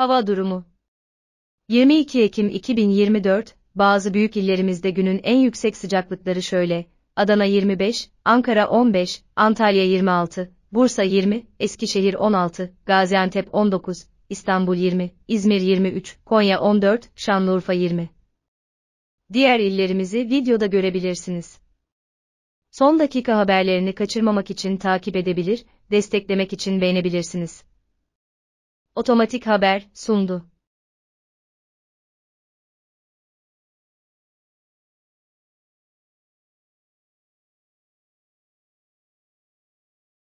Hava durumu 22 Ekim 2024, bazı büyük illerimizde günün en yüksek sıcaklıkları şöyle, Adana 25, Ankara 15, Antalya 26, Bursa 20, Eskişehir 16, Gaziantep 19, İstanbul 20, İzmir 23, Konya 14, Şanlıurfa 20. Diğer illerimizi videoda görebilirsiniz. Son dakika haberlerini kaçırmamak için takip edebilir, desteklemek için beğenebilirsiniz. Otomatik haber sundu.